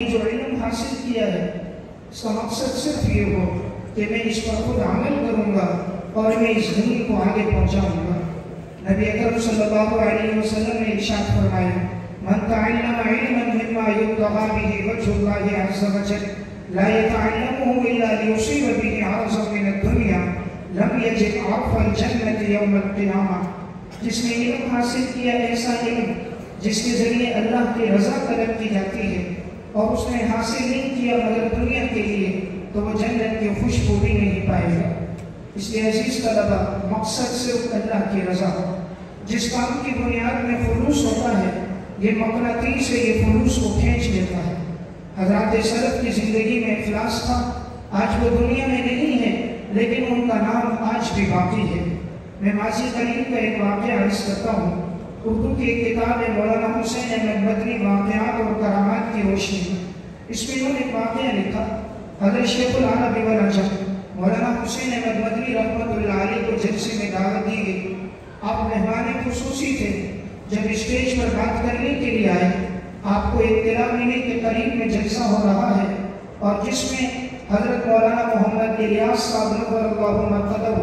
जो इलम हासिल किया है समाप्त मकसद सिर्फ़ ये हो कि मैं इस पर खुद अमल करूँगा और मैं इस ज़मीन को आगे पहुंचाऊँगा। नबी अकरम सल्लल्लाहु अलैहि वसल्लम ने इशाद फरमाया, मन तअल्लम इल्मन मिम्मा युब्तगा बिहि वजहुल्लाहि अज़्ज़ा वजल ला यतअल्लमुहु इल्ला लियुसीब बिहि हरजन मिन दुनिया, लम यजिद अफ़ल जन्नति यौमल क़ियामा। जिसने इल्म हासिल किया ऐसा इल्म, जिसके ज़रिए अल्लाह की रज़ा तलब की जाती है और उसने हासिल नहीं किया मगर दुनिया के लिए तो वो जन्नत की खुशबू भी नहीं पाएगा। इसलिए अज़ीज़ का दबा मकसद सिर्फ़ अल्लाह की रजा जिस काम की बुनियाद में फलूस होता है, ये मकराती से ये फलूस को खींच लेता है। हज़रत सरत की ज़िंदगी में अखलास था। आज वो दुनिया में नहीं है, लेकिन उनका नाम आज भी बाकी है। मैं माजी करीब का एक वाक्य अर्ज़ करता हूँ। उर्दू की एक किताब है मौलाना हुसैन अहमद मदनी वाकयात और करामात की रोशनी। इसमें उन्होंने एक वाक्य लिखा हजर शेखुल आला बिवल मौलाना हुसैन अहमद मदनी रहमत को जलसे में दावत दी गई आप मेहमान खसूसी थे। जब स्टेज पर बात करने के लिए आए, आपको इतला महीने के करीब में जलसा हो रहा है और जिसमें हज़रत मौलाना मोहम्मद इलियास साहब कदम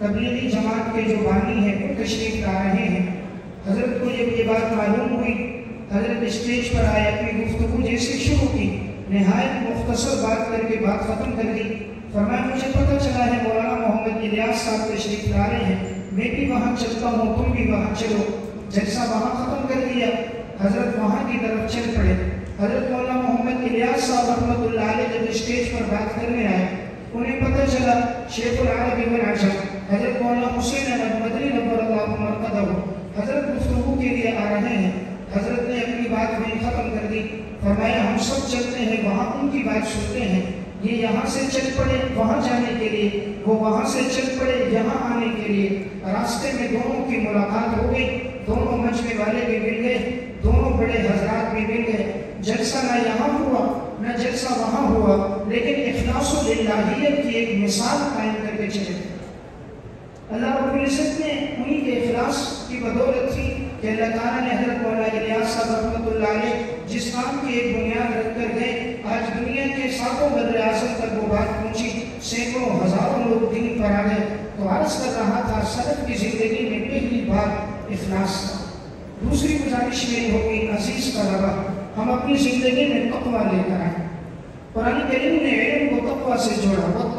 तबलीगी जमात के जो बानी हैं वो तशरीफ़ ला रहे हैं। हज़रत को जब ये बात मालूम हुई, हज़रत स्टेज पर आए, अपनी गुफ्तु जैसे शुरू की, नहायत मुख्तसर बात करके बात ख़त्म कर दी। फरमाया, मुझे पता चला है, मौलाना मोहम्मद इलियास साहब तशरीफ़ ला रहे हैं। मैं भी वहाँ चलता हूँ, तुम भी वहाँ चलो। जैसा वहाँ ख़त्म कर दिया, हज़रत वहाँ की तरफ़ चल पड़े। हज़रत मौलाना मोहम्मद इलियास साहब अहमद जब स्टेज पर बात करने आए, उन्हें पता चला, शेखुल आलम इमर आशा हज़रत मौलाना हुसैन अहमद मदरी नंबर अल्लाह मरकदा हज़रत गुफ्तु के लिए आ रहे हैं। हज़रत ने अपनी बात में ख़त्म कर दी। फरमाया, हम सब चलते हैं, वहाँ उनकी बात सुनते हैं। ये यहाँ से चल पड़े वहाँ जाने के लिए, वो वहाँ से चल पड़े यहाँ आने के लिए। रास्ते में दोनों की मुलाकात हो गई। दोनों मजमे वाले भी मिल गए। दोनों बड़े हजरात भी मिल गए। जलसा ना यहाँ हुआ, न जलसा वहाँ हुआ, लेकिन अखलास की एक मिसाल कायम करके चले। अल्लाह रबुल्ज़त ने उन्हीं के अखलास की बदौलत थी कि अल्लाह ताला ने हज़रत मौला इलियास साहब रहमत जिस काम की एक बुनियाद रख कर गए। आज दुनिया के सातों बदर आज़म तक वो बात पहुँची। सैकड़ों हज़ारों लोग दिन पर आ गए। तो अर्ज़ कर रहा था सदक की ज़िंदगी में पहली बार अखलास था। दूसरी गुजारिश मेरी होगी, अज़ीज़ तलबा हम अपनी ज़िंदगी में तकवा लेकर आए। पुरानी करीम ने इल्म को तकवा से जोड़ा। वक्त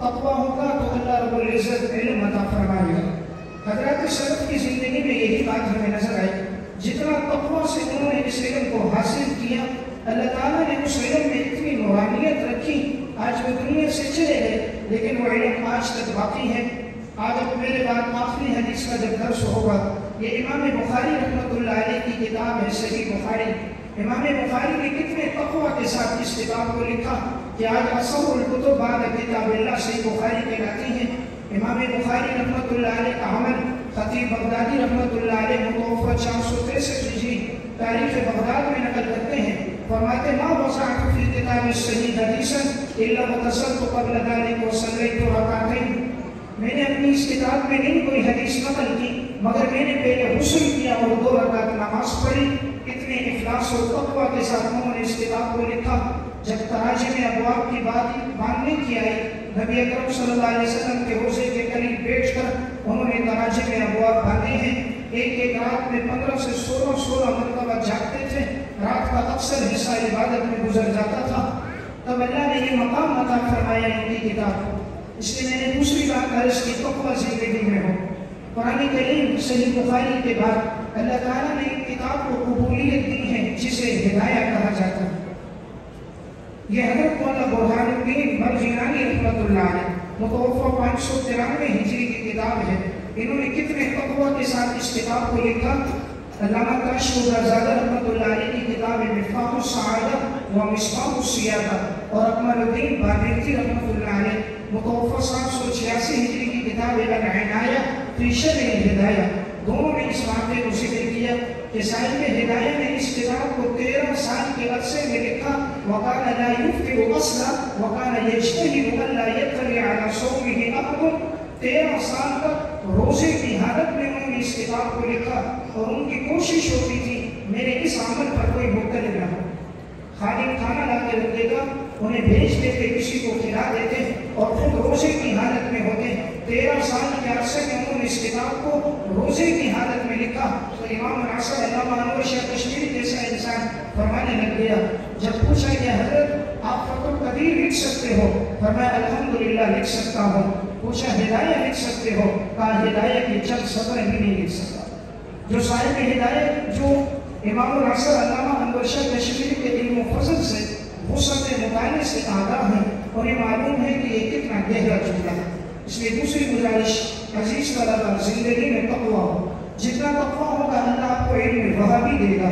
तकवा होगा तो अल्लाह रब्बुल इज़्ज़त इल्म अता फरमाएगा हज़रत शरफ की ज़िंदगी में यही बात हमें नज़र आई, जितना तकवा से उन्होंने इस इल्म को हासिल किया, अल्लाह ताला ने उस इल्म में इतनी नौरानियत रखी, आज वो दुनिया से चले गए, लेकिन वो इल्म आज तक बाकी है। आज अब मेरे बाद आखिरी हदीस का जब दर्श होगा, ये इमाम बुखारी रहमत की किताब है सही बुखारी। इमाम बुखारी ने कितने तकवा के साथ इस किताब को लिखा कि आज असर कुतुब बाद किताबिल्ला सही बुखारी के कहलाती हैं। इमाम बुखारी रहमत का अमल ख़तीब बगदादी रहमत मुतोफ़ा चार सौ तिरसठ हिजरी, तारीख बगदाद में नकल करते हैं। फरमाते, माँ वसाक फ़ी किताब सही हदीसन, इल्ला मुतसल तो कबल दालिक को सल्लैतु तो रकातैन। मैंने अपनी इस किताब में नहीं कोई हदीस नकल की, मगर मैंने पहले हुस्न किया और दो रकात नमाज़ पढ़ी। इतने इखलास और तकवा के साथ उन्होंने इस किताब को जब तहाशे में अबवाब की बात मांगने की आई, नबी अकरम सल्लल्लाहु अलैहि वसल्लम के होशे के करीब बैठकर उन्होंने तहाशे में अबवाब भागे हैं। एक एक रात में पंद्रह से सोलह सोलह मरतबा जागते थे। रात का अक्सर हिस्सा इबादत में गुजर जाता था। तब अल्लाह ने ये मकाम अता फरमाया, इनकी किताब को इसलिए मैंने दूसरी बात अर्ज़ की पक्वा ज़िंदगी में हो। पुरानी करीम सही बुखारी के बाद अल्लाह ताला ने किताब को कबूलियत दी है, जिसे हिदायत कहा जाता है। यहरत मौला बुरहानुद्दीन मरजियानी रहमतुल्लाह ने मुतवफ़ा पाँच सौ तिरानवे हिजरी की किताब है। इन्होंने कितने तकवा के साथ इस किताब को लिखा? अलामा काशुराजादा रहमतुल्लाह अलैह की किताब मिफाहुस्सादा व मिसबाहुस्सियादा और अकमरुद्दीन बाबरची रहमतुल्लाह अलैह, मुतवफ़ा सात सौ छियासी हिजरी की किताब अल-इनाया फ़ी शर्ह हिदाया दोनों ने इस वादे को ज़िक्र किया ईसाई में हिदायत ने इस किताब को तेरह साल के अरसे में लिखा, वकान लायुफ के असला, वकान यशही वल्लायतमी अब तेरह साल तक रोज़े की हालत में उन्होंने इस किताब को लिखा और उनकी कोशिश होती थी, मेरे इस अमल पर कोई मुक्तल न हो। खालिद खाना ला के रख देगा, उन्हें भेज देते, किसी को खिला देते और खुद रोज़े की हालत में होते तेरह साल की अरसे की उन्होंने इस किताब को रोज़े की हालत में लिखा तो इमाम राशद कश्मीर जैसा इंसान फरमाने लग गया। जब पूछा गया हज़रत, आप फतुल कदीर लिख सकते हो? फरमाया, अल्हम्दुलिल्लाह, लिख सकता हूँ। पूछा, हिदायत लिख सकते हो? कहा, हिदायत की चंद सबर ही नहीं लिख सकता। जो साहिब हिदायत, जो इमाम रासर कश्मीर के इल्म फ़सल से वसत मुताने से आगा है और ये मालूम है कि ये कितना गहरा जुमला है। इसलिए दूसरी गुजारिश अज़ीज़ वाला था ज़िंदगी में तकवा जितना तकवा होगा, अल्लाह आपको इल्म वह भी देगा।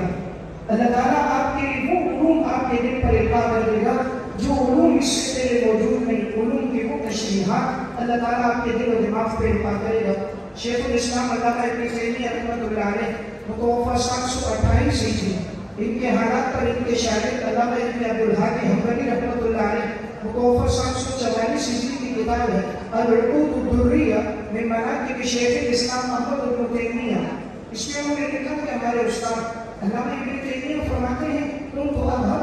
अल्लाह ताला आपके लिए वो उलूम आपके दिल पर इल्का कर देगा, जो उलूम इससे मौजूद नहीं, उलूम के वो तशरीहा अल्लाह ताला आपके दिल और दिमाग पर इल्का करेगा। शेखुल इस्लाम, अल्लाह का इतनी इबन तैमी रहमत मुतवा सात सौ अट्ठाईस इनके हालात पर इनके शायद अल्लाह इबन अबुल हाकि हमर किताब है अलरूबुर्रिया में मनाक के शेख इस्लाम अहमद इब्न तैमिया इसमें उन्होंने लिखा कि हमारे उस्ताद अल्लामा इब्न तैमिया फरमाते हैं तुमको अधम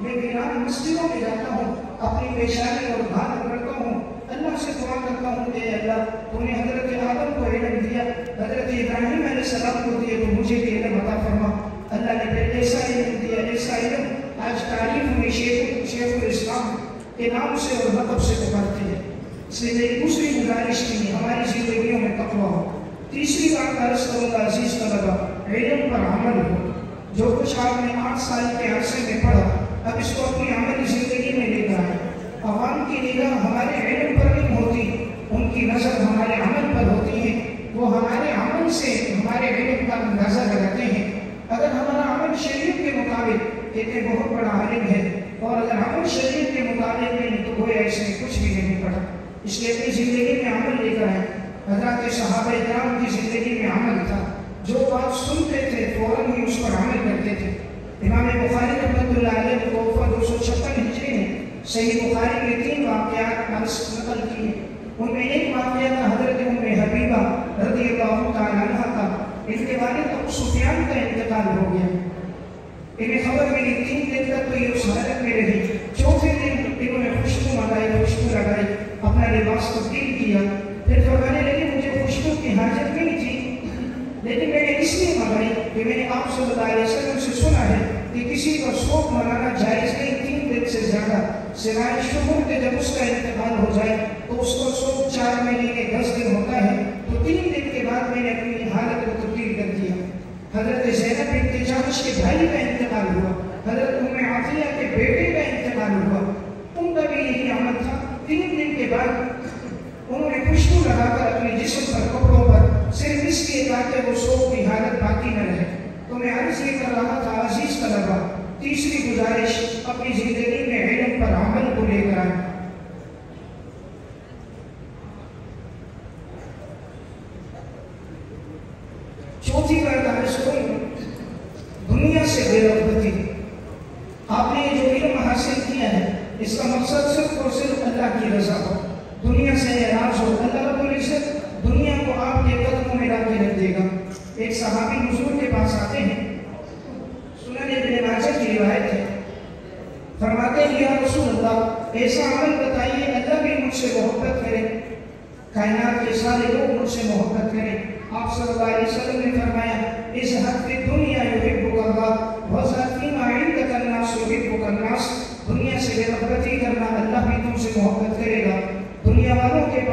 मैं वीरान मस्जिदों में जाता हूँ अपनी पेशानी और भान करता हूँ अल्लाह से दुआ करता हूँ कि अल्लाह तूने हज़रत आदम को इलम दिया हज़रत इब्राहिम सलाम को दिया तो मुझे भी इलम अता फरमा अल्लाह के फिर ऐसा इलम दिया आज तारीफ़ में शेख शेख इस्लाम के नाम से और लकब से पकड़ते हैं। इसलिए मेरी दूसरी गुजारिश थी हमारी ज़िंदगी में तकवा हो। तीसरी बात अर्ज़ करूँगा अज़ीज़ तलबा इलम पर अमल हो। जो कुछ आपने आठ साल के अरसे में पढ़ा, अब इसको अपनी अमल ज़िंदगी में लेकर आए। आवाम की निगाह हमारे इलम पर नहीं होती, उनकी नज़र हमारे अमल पर होती है। वो हमारे अमल से हमारे इलम पर नज़र रखते हैं। अगर हमारा अमन शरीर के मुताबिक, एक बहुत बड़ा आलिम है, और अगर अमन शरीर के मुताबिक नहीं तो गोया ऐसे कुछ भी नहीं पड़ा इसलिए अपनी ज़िंदगी में अमल लेकर आए। हज़रत साहब इक्राम की ज़िंदगी में अमल था। जो बात सुनते थे, फ़ौरन ही उस पर अमल करते थे। इमाम बुखारी रहमतुल्लाह अलैह को ऊपर दो सौ छप्पन हिजरी में सही बुखारी में तीन वाक़ात नकल किए। उनमें एक वाक्य था हज़रत उम्र हबीबा रज़ी अल्लाह का। इसके बाद तो सुफियान का इंतकाल हो गया। इन्हें खबर मिली, तीन दिन तक तो ये शहादत में रही। चौथे दिन इन्होंने खुशबू मंगाई खुशबू लगाई, अपना लिबास तो तब्दील किया। फिर फरमाने लगे, मुझे खुशबू की हाजत नहीं थी, लेकिन मैंने इसलिए मंगाई कि मैंने आप सल्लाम से सुना है कि किसी का शोक मनाना जायज़ नहीं, तीन दिन से ज़्यादा। सिवाय शुगर के जब उसका इंतकाल हो जाए तो उसका शोक चार महीने के दस दिन होता है तो तीन दिन के बाद मैंने अपनी हालत को हज़रत जैनब इब्न जहाश के भाई का इंतकाल हुआ। हज़रत उम्मे आफिया के बेटे का इंतकाल हुआ। उनका भी यही अमल था। तीन दिन के बाद उन्होंने खुशबू लगाकर अपने जिसम पर कपड़ों पर सिर्फ़ इसके ताकि वो शोक की हालत बाकी न रहे। तो मैं अर्ज़ ये कर रहा था, अज़ीज़ तलबा तीसरी गुजारिश अपनी ज़िंदगी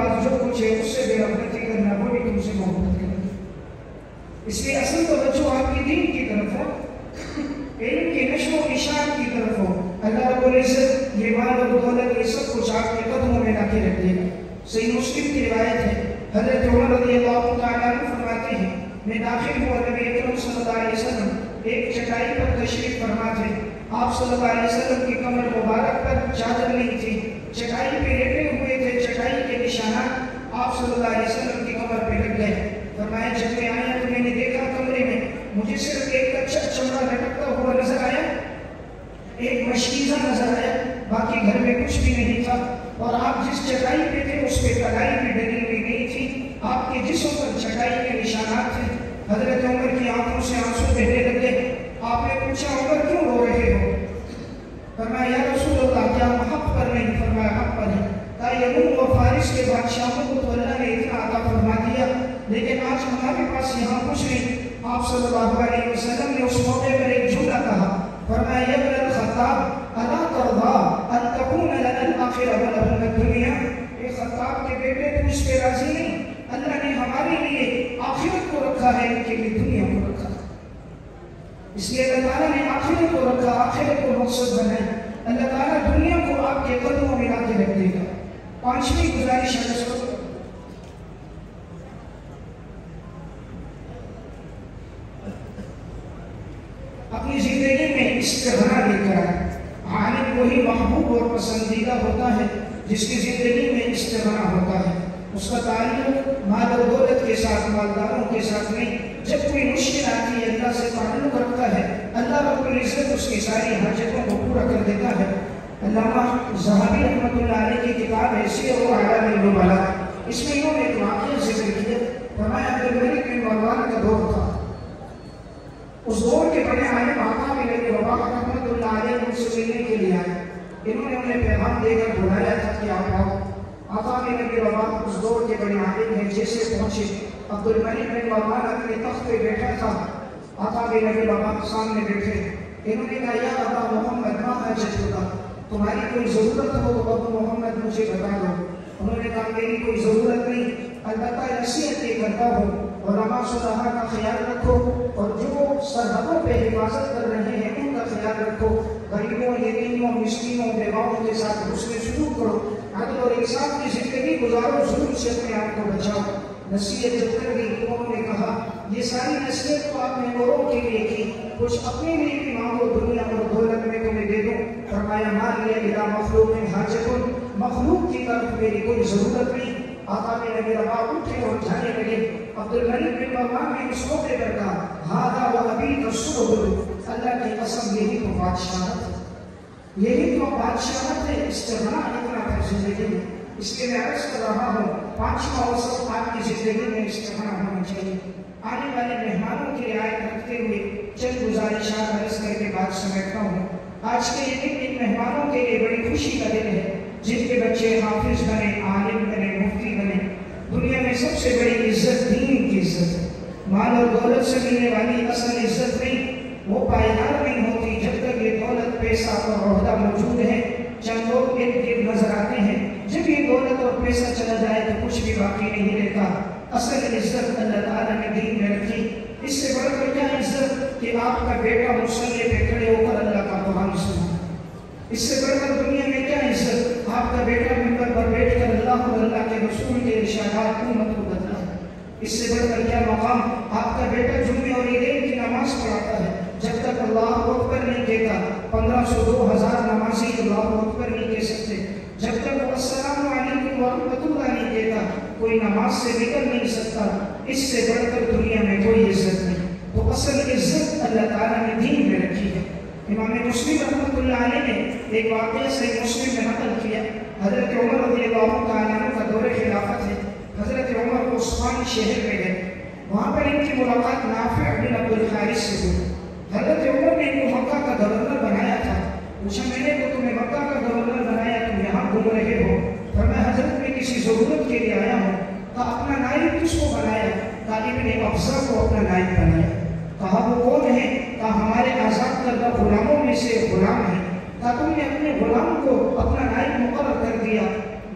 पास जो कुछ है, उससे बेरफती करना वो भी तुमसे मोहब्बत करेगा इसलिए असल तो बच्चों, आपकी दीन की तरफ़ हो, इल्म के नशो, निशान की तरफ़ हो। अल्लाह रब्बुल इज़्ज़त ये माल और दौलत, ये सब कुछ आपके कदमों में लाके रख देगा सही मुस्लिम की रिवायत है। हज़रत उमर रज़ी अल्लाह तआला फरमाते हैं, मैं एक अच्छा चमड़ा लटकता हुआ नज़र आया। एक मशकीजा नज़र आया। बाकी घर में कुछ भी नहीं था। और आप जिस चटाई पे थे, उस पे कलाई भी डली हुई नहीं थी। आपके जिसम पर चटाई के निशानात थे। हज़रत उमर की आँखों से आँसू बहने लगे। आपने पूछा, उमर, क्यों रो रहे हो? फरमाया, या रसूल अल्लाह क्या हम हक पर नहीं? फरमाया, हक पर है। तायमून और फारिस के बादशाहों को तो अल्लाह ने इतना आता फरमा दिया। लेकिन आज हमारे पास यहाँ कुछ नहीं। आप सल्लल्लाहु अलैहि वसल्लम ने उस मौके पर एक जुमला कहा, फरमाया या इब्न खत्ताब, अला तरदा, अन तकून लना अल-आखिरह व लहुम दुनिया। ए खत्ताब के बेटे, तू इस पे राज़ी नहीं? अल्लाह ने हमारे लिए आखिरत को रखा है, इनके लिए दुनिया को रखा इसलिए अल्लाह ताला ने आखिरत को रखा, आखिरत को मकसद बनाया। अल्लाह ताला दुनिया को आपके कदमों में लाके रख देगा। पांचवी गुजारिश है दोस्तों अपनी ज़िंदगी में इस्तेहरा लेकर आए आलिम वही महबूब और पसंदीदा होता है, जिसकी ज़िंदगी में इस्तेहरा होता है। उसका ताल्लुक माल और दौलत के साथ, मालदारों के साथ नहीं, जब कोई मुश्किल आती है, अल्लाह से ताल्लुक रखता है, अल्लाह रब्बुल इज़्ज़त उसकी सारी हाजतों को पूरा कर देता है। अल्लामा जहाबी अलैह की किताब है सीर व आलाम नुबला इसमें इन्होंने एक वाक़या ज़िक्र किया। फरमाया, अब्दुल मलिक बिन मरवान का दौर था। उस दौर के बड़े आलिम आका में लगे बाबा रहमतुल्लाह अलैह उनसे मिलने के लिए आए। इन्होंने उन्हें पैगाम देकर बुलाया था कि आप आओ आका में लगे बाबा उस दौर के बड़े आलिम हैं जैसे पहुँचे। अब्दुल मलिक बिन मरवान अपने तख्त पे बैठा था। आका में लगे बाबा सामने बैठे। इन्होंने कहा, या अबा मोहम्मद, मा हाजत होगा तुम्हारी कोई ज़रूरत हो तो अबू मोहम्मद मुझे बता दो। उन्होंने कहा, मेरी कोई ज़रूरत नहीं। अलबत्ता नसीहत ये करता हूँ और नमाज़ का ख्याल रखो और जो सरहदों पर हिफाजत कर रहे हैं उनका ख्याल रखो। गरीबों, यतीमों, मिस्किनों बेवाओं के साथ उसमें शुरू करो। अदल और इंसाफ की ज़िंदगी गुजारो ज़रूर से अपने आप को बचाओ। नसीहत जब कर दी तो उन्होंने कहा, ये सारी नसीहत तो आपने औरों के लिए की। कुछ अपने लिए भी मांगो, दुनिया और दौलत में तुम्हें दे दो। फरमाया मान लिया इला मखलूक में हाजतुन मखलूक की तरफ़ मेरी कोई ज़रूरत नहीं। आका ने लगे रबा उठे और जाने लगे अब्दुल मलिक बिन मरवान ने उस मौके पर कहा हादा व अबी तसुबुल अल्लाह की कसम यही तो बादशाहत है यही तो बादशाहत है इस्तेमाल इतना कर ज़िंदगी में इसलिए मैं अर्ज़ कर रहा हूँ पांचवा अवसर आपकी ज़िंदगी में इस्तेमाल होना चाहिए आने वाले मेहमानों की रियायत रखते हुए चंद गुजारिशात अर्ज़ करके बात समेटता हूँ आज के ये दिन इन मेहमानों के लिए बड़ी खुशी का दिन है जिनके बच्चे हाफिज बने, आलिम बने, मुफ्ती बने, दुनिया में सबसे बड़ी इज़्ज़त दीन की इज़्ज़त है। माल और दौलत से मिलने वाली असल इज़्ज़त नहीं, वो पायदार नहीं होती जब तक ये दौलत पैसा और अहदा मौजूद है। चंद लोग इर्द गिर्द नज़र आते हैं, जब ये दौलत और पैसा चला जाए तो कुछ भी बाकी नहीं रहता। असल इज़्ज़त अल्लाह ताला ने दीन में रखी। इससे बढ़कर क्या इज़्ज़त कि आपका बेटा मुसल्ले पे खड़े होकर अल्लाह का कुरान सुना। इससे बढ़कर दुनिया में क्या इज़्ज़त आपका बेटा मिंबर पर बैठकर अल्लाह और अल्लाह के रसूल के उम्मत को बदला है इससे बढ़कर क्या मकाम? आपका बेटा जुम्मे और ईदेन की नमाज़ पढ़ाता है। जब तक अल्लाह अकबर नहीं कहता पंद्रह सौ दो हज़ार नमाजी अल्लाह अकबर नहीं कह सकते। जब तक वो नहीं कहता कोई नमाज़ से निकल नहीं सकता। इससे बढ़कर दुनिया में कोई इज़्ज़त नहीं। तो असल इज़्ज़त अल्लाह ताला ने दीन में रखी है। इमाम मुस्लिम रहमतुल्लाह अलैह ने एक वाक़या से मुस्लिम में नकल किया। हज़रत उमर रज़ियल्लाहु तआला अन्हु का दौरे खिलाफत है। हज़रत उमर उस्मान शहर में गए वहाँ पर इनकी मुलाकात नाफिअ बिन अब्दुल हारिस से हुई। हज़रत उमर ने इनको मक्का का गवर्नर बनाया था। पूछा, मैंने तो तुम्हें मक्का का गवर्नर बनाया, तुम यहाँ घूम रहे हो? पर मैं हज़रत में किसी ज़रूरत के लिए आया हूँ। तो अपना नायब किसको बनाया? तालिब ने अफसर को अपना नायब बनाया। कहा, वो कौन है? कहा हमारे आज़ाद करदा गुलामों में से गुलाम है। कहा तुमने अपने गुलाम को अपना नायब मुकर कर दिया।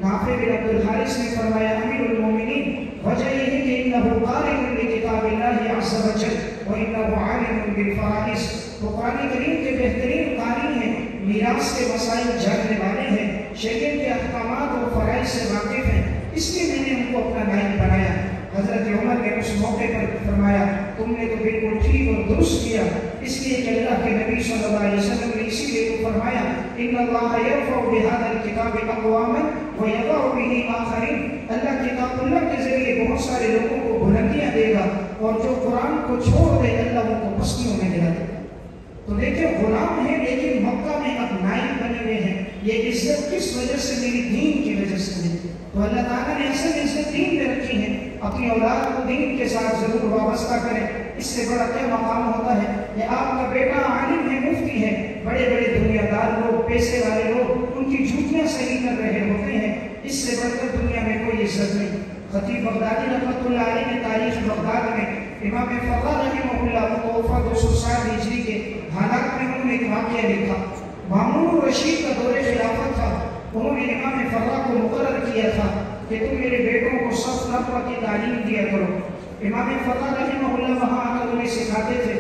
नाफे बिन अब्दुल हारिस ने फरमाया, अमीरुल मोमिनीन, वजह ये है कि इन्नहु कारिउन लिकिताबिल्लाहि अज़्ज़ा व जल, व इन्नहु आलिमुन बिल फराइज कुरान करीम के बेहतरीन कारी हैं, मीरास के मसाइल जानने वाले हैं शरीयत के अहकामात और फराइज से वाकिफ हैं। इसलिए मैंने उनको अपना नायब बनाया। हज़रत उमर ने उस मौके पर फरमाया तुमने तो बिल्कुल ठीक और दुरुस्त किया। इसलिए कि अल्लाह के नबी सल्लल्लाहु अलैहि वसल्लम ने इसीलिए तो फरमाया, इन्ना अल्लाह यरफउ बिहादल किताब अक़वामन व यदउ बिही आखरीन। अल्लाह किताबुल्लाह के ज़रिए बहुत सारे लोगों को बुलंदियाँ देगा और जो कुरान को छोड़ दे, अल्लाह उनको पस्तियों में गिरा देगा तो देखिए, गुलाम है, लेकिन मक्का में अब नाइब बने हुए हैं। ये इज़्ज़त किस वजह से, मेरी दीन की वजह से है। तो अल्लाह ताला ने असल इज़्ज़त दीन में रखी है अपनी औलाद को दीन के साथ ज़रूर वाबस्ता करें। इससे बड़ा क्या मकाम होता है? कि आपका बेटा आलिम है, मुफ्ती है। बड़े बड़े दुनियादार लोग पैसे वाले लोग उनकी जूतियाँ सही कर रहे होते हैं। इससे बढ़कर दुनिया में कोई इज़्ज़त नहीं। खतीब बगदादी रहमतुल्लाह ने तारीख बगदाद में इमाम फर्रा रहमहुल्लाह तोहफा दो सौ साठ हिजरी के हालात में उन्होंने एक वाक्य लिखा। मामून रशीद का दौरे खिलाफत था। उन्होंने इमाम फर्रा को मुकर किया था। कि तुम मेरे बेटों को सफ नफ्र की तालीम दिया करो। इमाम फर्रा रहमहुल्लाह वहाँ आकर उन्हें सिखाते थे,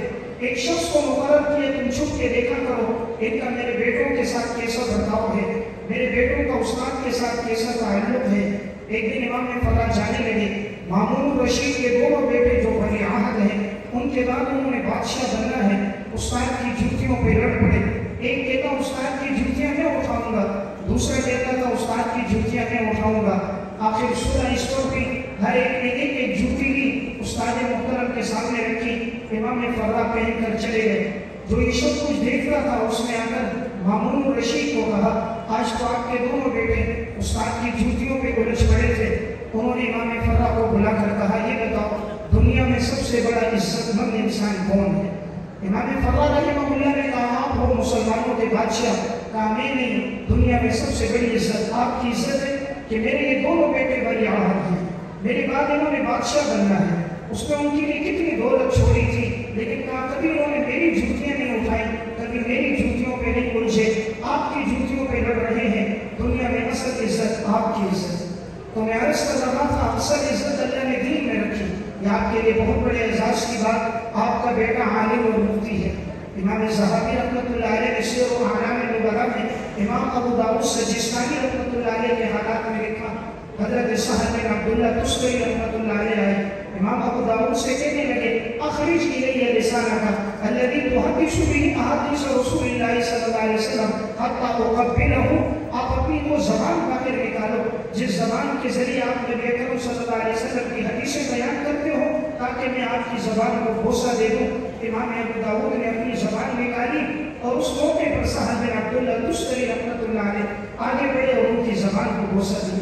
एक शख्स को मुकर किए तुम छुप के देखा करो। इनका मेरे बेटों के साथ कैसा बर्ताव है। मेरे बेटों का उस्ताद के साथ कैसा ताल्लुक है। एक दिन इमाम फर्रा जाने लगे। मामून रशीद के दोनों बेटे जो बड़ी आहद हैं, उनके बाद उन्होंने बादशाह बनना है। उस्ताद की जूतियों पर लड़ पड़े एक कहता उस्ताद की जूतियाँ मैं उठाऊँगा दूसरा कहता था उस्ताद की जूतियाँ मैं उठाऊँगा पर भी हर एक ने एक एक जूती ली उस्ताद के सामने रखी, इमाम फर्रा पहन कर चले गए। जो कुछ देख रहा था, उसने आकर मामून रशीद को कहा, आज तो आपके दोनों बेटे उस्ताद की जूतियों पड़े थे। उन्होंने इमाम फर्रा को बुलाकर कहा, ये बताओ, दुनिया में सबसे बड़ा इज्जतमंद इंसान कौन है? इमाम फर्रा रहमतुल्लाह ने कहा, आप हो मुसलमानों के बादशाह। कहा मैं नहीं, दुनिया में सबसे बड़ी इज़्ज़त, आपकी इज़्ज़त है कि मेरे ये दोनों बेटे बड़ी आहत हैं मेरे बाद इन्होंने बादशाह बनना है। उसने उनके लिए कितनी दौलत छोड़ी थी, लेकिन कहा कभी उन्होंने मेरी जूतियाँ नहीं उठाई, कभी मेरी जूतियों पे नहीं उलझे। आपकी जूतियों पे लड़ रहे हैं, दुनिया में असल इज़्ज़त आपकी इज़्ज़त। तो मैं अर्ज़ कर रहा था, असल इज़्ज़त अल्लाह ने दीन में रखी। ये आपके लिए बहुत बड़े एजाज की बात। आपका बेटा आलिम और मुफ्ती है। इमाम जहाबी रहमतुल्लाह अलैह ने शेर व आलाम नुबला में इमाम अबू दाऊद सजिस्तानी रहमतुल्लाह अलैह के हालात में लिखा, हज़रत सहल बिन अब्दुल्लाह तुस्करी रहमतुल्लाह अलैह आए। इमाम अबू दाऊद से कहने लगे, अखरिज इलैया लिसानका, अल्लज़ी तुहद्दिसु बिही अहादीस रसूलिल्लाह सल्लल्लाहु अलैहि वसल्लम, हत्ता उकब्बिलहु, आप अपनी वो जबान बाहर निकालो, जिस जबान के ज़रिए आप नबी अकरम सल्लल्लाहु अलैहि वसल्लम की हदीसें बयान करते हो, ताकि मैं आपकी जबान को बोसा दे दूँ। इमाम अबू दाऊद ने अपनी जबान निकाली और उस मौके पर साहब बिन अब्दुल्लाह तुस्करी रहमतुल्लाह अलैह आगे बढ़े और उनकी जबान को बोसा दी।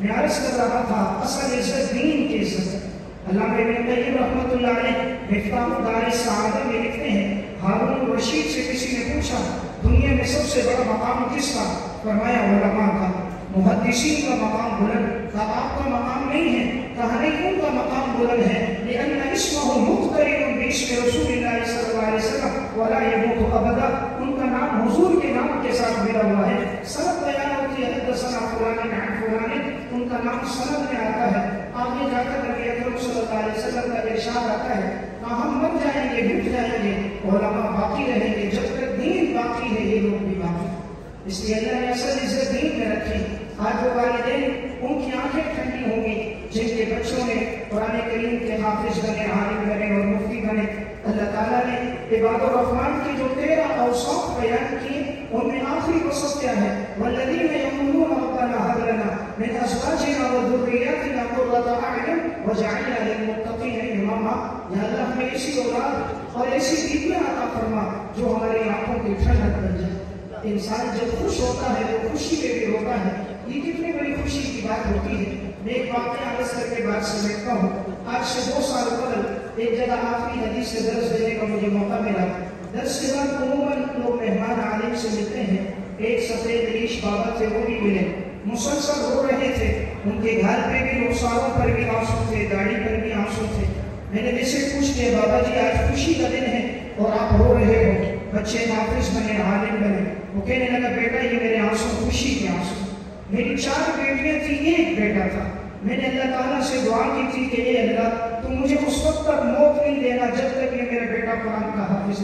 मैं अर्ज़ कर रहा था, असल इज़्ज़त दीन की है अल्लाह कय्यिम रहमतुल्लाह अलैह। मिफ्ताह दार सआदा में लिखते हैं, हारून रशीद से किसी ने पूछा, दुनिया में सबसे बड़ा मकाम किसका? फरमाया, उलमा का। मुहद्दिसीन का मकाम बुलंद, का आपका मकाम नहीं है? कहा नहीं उनका मकाम बुलंद है? लिअन्न इस्महु मुख्तरिन बिस्म रसूलिल्लाह सल्लल्लाहु अलैहि वसल्लम, वला यमूतु अबदा। उनका नाम हुजूर के नाम के साथ मिला हुआ है। सनद बयान होती है हदसना फलाने, नाम फलाने, उनका नाम सनद में आता है। आगे जाकर नबी अकरम सल्लल्लाहु अलैहि वसल्लम का इरशाद आता है। ना हम मर जाएँगे, मिट जाएँगे, उलमा बाकी रहेंगे, जब तक दीन बाकी है, ये लोग भी बाकी। इसलिए अल्लाह ने असल इज़्ज़त दीन में रखी। आज वो वाले दिन उनकी आँखें ठंडी होंगी, जिनके बच्चों ने पुराने करीम के हाफिज बने हालिम बने और मुफ्ती बने। अल्लाह ताला ने इबादत रहमान की जो तेरह सौ बयान की उनमें आखिरी औसफ क्या है? वल्लदी वल्लदीन यकुलून रब्बना हब लना मिन अज़वाजिना व ज़ुर्रिय्यातिना कुर्रता अय्युन वज'अलना लिलमुत्तक़ीन इमामा। या अल्लाह हमें ऐसी औलाद और ऐसी बीवियाँ अता फरमा जो हमारी आँखों की ठंडक बन जाए। इंसान जब खुश होता है तो खुशी में भी होता है। ये कितनी बड़ी खुशी की बात होती है। मैं एक वाक्य आरज करके बात समझता हूँ। आज से दो साल पहले एक जगह आखिरी हदीस से दर्ज देने का मुझे मौका मिला। दर्ज के बाद उमूमन लोग मेहमान आलिम से मिलते हैं। एक सफ़ेद रीश बाबा थे, वो भी मिले। मुसलसल रो रहे थे। उनके घर पे भी रुखसारों पर भी आँसू थे दाढ़ी पर भी आँसू थे। मैंने जैसे पूछ लिया बाबा जी आज खुशी का दिन है और आप रो रहे हो। बच्चे हाफिज बने, आलिम बने। वो कहने लगा, बेटा, ये मेरे आँसू खुशी के आँसू मेरी चार बेटियाँ थी, एक बेटा था। मैंने अल्लाह ताला से दुआ की थी कि अल्लाह तुम मुझे उस वक्त तक मौत नहीं देना जब तक ये मेरा बेटा कुरान का हाफिज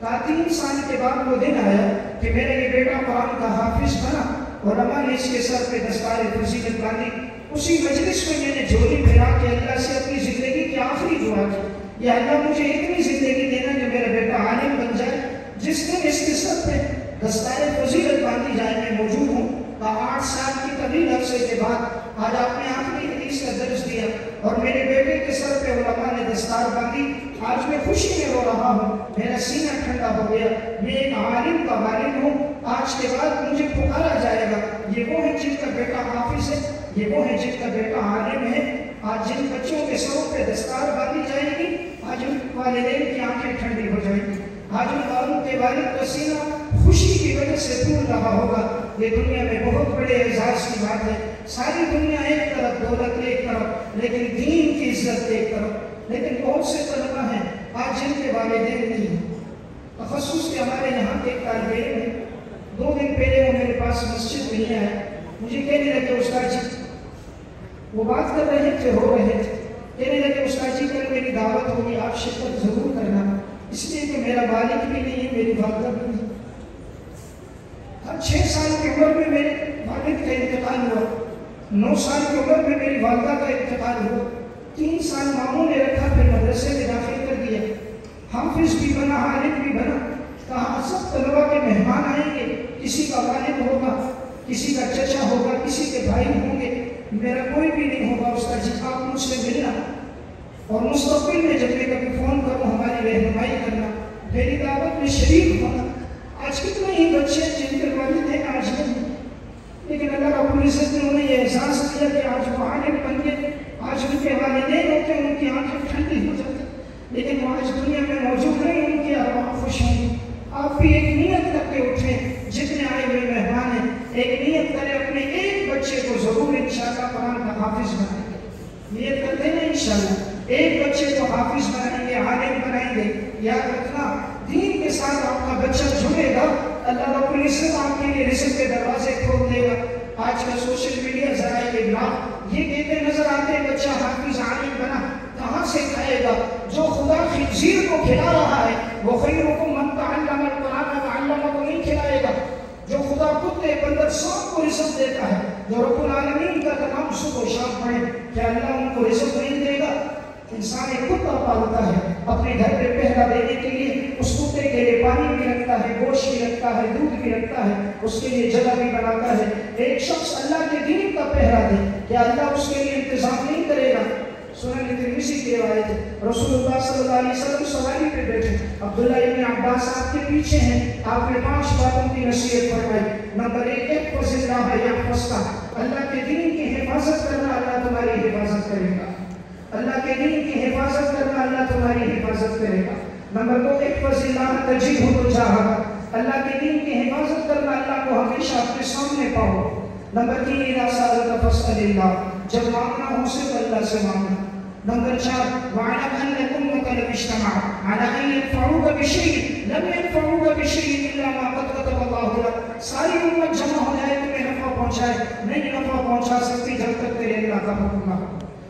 कहा, तीन साल के बाद वो दिन आया कि मेरा ये बेटा कुरान का हाफिज बना और ने इसके सर पे दस्तार फजीलत बांधी उसी मजलिस में मैंने झोली फैला के अल्लाह से अपनी ज़िंदगी की आखिरी दुआ की। या अल्लाह, मुझे इतनी ज़िंदगी देना कि मेरा बेटा आलिम बन जाए जिस दिन इसके सर पे दस्तार फजीलत बांधी जाए मैं मौजूद हूँ आठ साल की तवील अरसे के बाद आज आपने आखिरी हदीस का दर्ज दिया और मेरे बेटे के सर पे उलमा ने दस्तार बांधी। आज मैं खुशी में रो रहा हूँ। मेरा सीना ठंडा हो गया। मैं एक आलिम का वालिद हूँ। आज के बाद मुझे पुकारा जाएगा। ये वो है जिनका बेटा हाफिज है। ये वो है जिनका बेटा आलिम है। आज जिन बच्चों के सरों पे दस्तार बांधी जाएगी, आज उन वालिदैन की आँखें ठंडी हो जाएँगी। आज उन वालों के वालिद का सीना खुशी की वजह से फूल रहा होगा। ये दुनिया में बहुत बड़े एजाज की बात है। सारी दुनिया एक तरफ़, दौलत एक तरफ़, लेकिन दीन की इज़्ज़त एक तरफ़। लेकिन बहुत से तलबा हैं, आज जिनके वालिदैन नहीं हैं। तखसूस के हमारे यहाँ के तालब इल्म है। दो दिन पहले वो मेरे पास मस्जिद में आया मुझे कहने लगे, उस्ताद जी, वो बात कर रहे थे, हो रहे थे। कहने लगे, उस्ताद जी, कल मेरी दावत होगी, आप शिरकत ज़रूर करना। इसलिए कि मेरा वालिद भी नहीं है, मेरी वालदा भी नहीं छः साल की उम्र में मेरे वालिद का इंतकाल हुआ। नौ साल की उम्र में मेरी वालदा का इंतकाल हुआ। तीन साल मामू ने रखा, फिर मदरसे में दाखिल कर दिया। हाफिज भी बना आलिम भी बना। कहा, सब तलबा के मेहमान आएँगे। किसी का वालिद होगा, किसी का चचा होगा, किसी के भाई होंगे। मेरा कोई भी नहीं होगा उसका जी आप मुझसे मिलना। और मुस्तबिल में जब मैं कभी फ़ोन करूँ, हमारी रहनुमाई करना। मेरी दावत में शरीक होना। आज कितने ही बच्चे जिनके वालिद हैं आज नहीं लेकिन अल्लाह रब्बुल इज़्ज़त ने उन्हें यह एहसास किया कि आज वो आलिम बन गए। आज उनके वालिदैन होते हैं उनकी आँखें ठंडी हो जाती। लेकिन वो आज दुनिया में मौजूद नहीं उनकी अरवा खुश होंगी आप भी एक नियत करके उठे, जितने आए हुए मेहमान हैं, एक नियत करें, अपने एक बच्चे को ज़रूर इंशाल्लाह कुरान का हाफिज बनाएँगे। नियत करते हैं इंशाल्लाह। एक बच्चे को हाफिज बनाएँगे आलिम बनाएँगे। याद रखना साथ आपका बच्चा जुड़ेगा अल्लाह रब्बुल इज़्ज़त आपके लिए रिस्क के दरवाजे खोल देगा। आज का सोशल मीडिया जरा के ब्लॉग ये कहते नज़र आते हैं, बच्चा हाफिज आलिम बना, कहाँ से खाएगा? जो खुदा खिजीर को खिला रहा है, वो खैरुकुम मन तअल्लम को नहीं खिलाएगा। जो खुदा कुत्ते बंदर सबको रिस्क देता है, जो रब्बुल आलमीन का कलाम सुबह शाम पढ़े, क्या अल्लाह उनको रिस्क नहीं देगा? इंसान एक कुत्ता पालता है। अपने घर पे पहरा देने के लिए उस कुत्ते के लिए पानी भी रखता है गोश्त भी रखता है, दूध भी रखता है, उसके लिए जगह भी बनाता है। एक शख्स अल्लाह के दीन का पहरा दे क्या अल्लाह उसके लिए इंतज़ाम नहीं करेगा। हिफाजत करना अल्लाह तुम्हारी हिफाजत करेगा। अल्लाह के दीन की हिफाजत करना अल्लाह तुम्हारी हिफाजत करेगा। नंबर दो, एक फजीला तजीब हो तो चाह अल्लाह के दीन की हिफाजत करना अल्लाह को हमेशा अपने सामने पाओ। नंबर तीन इरासा फसल्ला जब मांगना हो सिर्फ़ अल्लाह से मांगना। नंबर चार वालम अन उम्मत इज्तमा। अला अन यनफऊक बिशै लम यनफऊक बिशै इल्ला मा कद कतब अल्लाह लक। सारी उम्मत जमा हो जाए, तुम्हें नफा पहुँचाए। नहीं नफा पहुँचा सकती जब तक तेरे अल्लाह का हुक्म ना हो।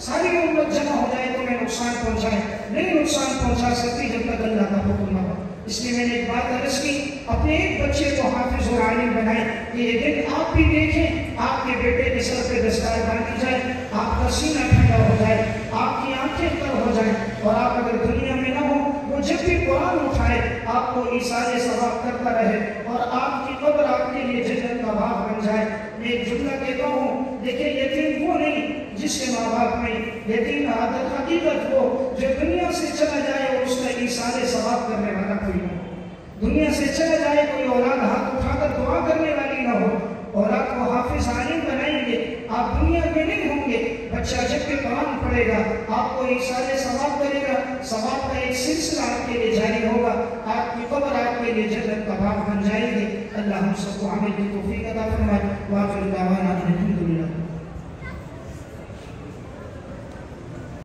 सारी उम्मत जमा हो जाए तो मैं नुकसान पहुंचाए नहीं नुकसान पहुंचा सकती जब तक अल्लाह का हुक्म न हो इसलिए मैंने एक बात अर्ज की अपने एक बच्चे को हाफिज और आलिम बनाए कि ये दिन आप भी देखें आपके बेटे के सर पे दस्तार बांधी जाए आपका सीना ठंडा हो जाए आपकी आंखें तर हो जाए और आप अगर दुनिया ईसारे सवाब करता रहे और आपकी कब्र आपके लिए जन्नत का भाग बन जाए। मैं एक जुमला कहता हूँ, देखिए यतीम वो नहीं जिसके माँ बाप में यतीम आदत, हकीकत वो जो दुनिया से चला जाए और उसका ईसारे सवाब करने वाला कोई ना हो। दुनिया से चला जाए, कोई औलाद हाथ उठाकर दुआ करने वाली ना हो औलाद को हाफिज आलिम बनाएँगे। आप दुनिया में नहीं होंगे, बच्चा जब के कुरान पढ़ेगा आपको ईसारे सवाब करेगा सवाब का एक सिलसिला आपके लिए जारी होगा आपकी कब्र आपके लिए जन्नत का भाग बन जाएगी अल्लाह हम सबको आमिर की तौफीक अता फरमाए वाफिर दावाना अल्हम्दुलिल्लाह